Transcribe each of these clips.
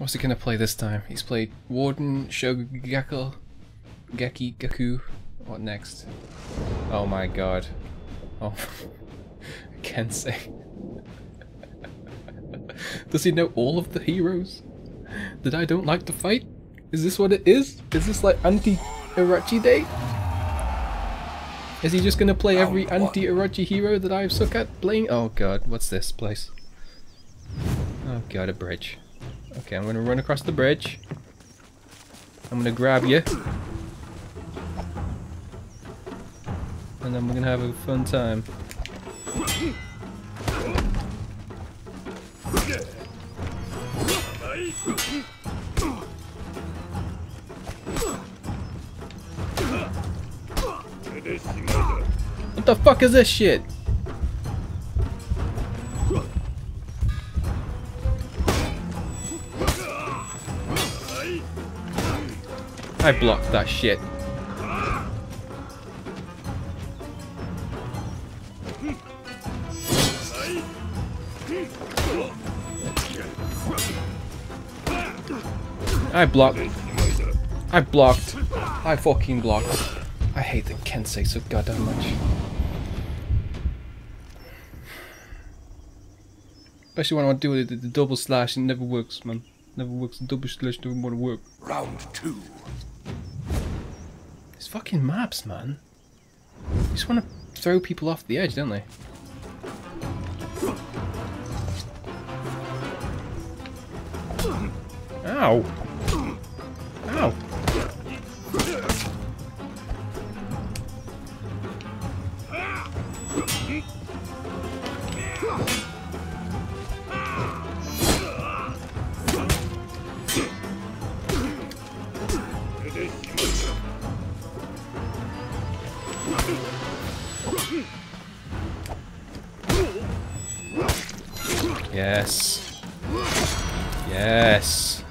What's he gonna play this time? He's played Warden, Shogekko, Geki, Gaku. What next? Oh my god. Oh, Kensei. Does he know all of the heroes? That I don't like to fight? Is this what it is? Is this like anti-Orochi Day? Is he just gonna play every anti-Orochi hero that I have suck at playing? Oh god, what's this place? Oh god, a bridge. Okay, I'm gonna run across the bridge. I'm gonna grab you. And then we're gonna have a fun time. What the fuck is this shit? I blocked that shit. I blocked. I blocked. I fucking blocked. I hate the Kensei so goddamn much. Especially when I do the, the double slash, it never works, man. Never works. The double slash doesn't want to work. Round two. These fucking maps, man. They just want to throw people off the edge, don't they? Ow! Ow! Yes. Yes.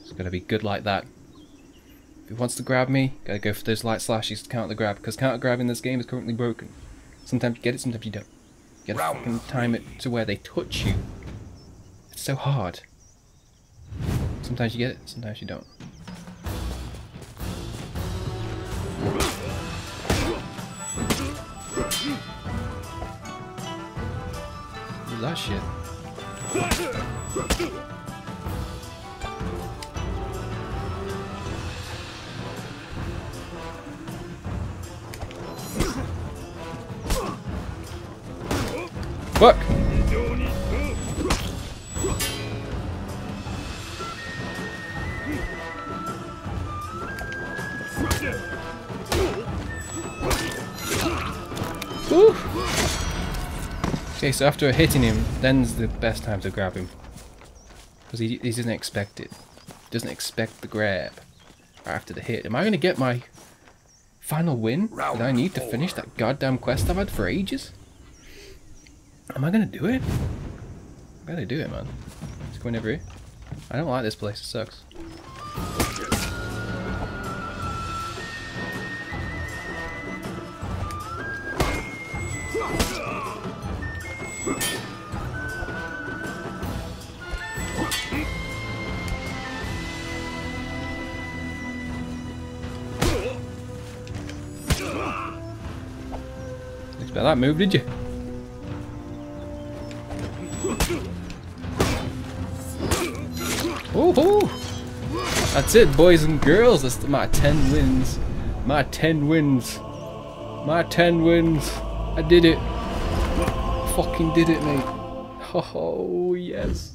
It's gonna be good like that. If he wants to grab me, gotta go for those light slashes to counter the grab, because counter grab in this game is currently broken. Sometimes you get it, sometimes you don't. You gotta fucking time it to where they touch you. It's so hard. Sometimes you get it, sometimes you don't. That shit? Fuck! Okay, so after hitting him, then's the best time to grab him. Because he, he doesn't expect it. Doesn't expect the grab after the hit. Am I going to get my final win that I need to finish that goddamn quest I've had for ages? Am I going to do it? I gotta do it, man. It's going over here. I don't like this place. It sucks. Expect that move, did you? Woohoo! That's it, boys and girls. That's my 10 wins. My 10 wins. My 10 wins. I did it. Fucking did it, mate. Oh, yes.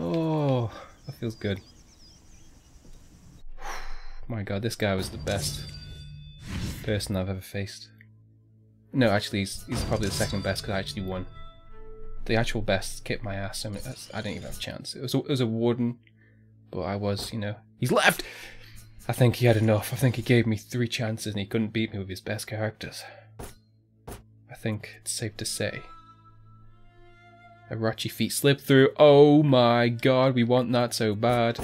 Oh, that feels good. My god, this guy was the best person I've ever faced. No, actually, he's, he's probably the second best because I actually won. The actual best kicked my ass. I mean, I didn't even have a chance. It was it was a warden, but I was, you know, he's left. I think he had enough. I think he gave me three chances and he couldn't beat me with his best characters. I think it's safe to say. Orochi feet slip through. Oh my god, we want that so bad.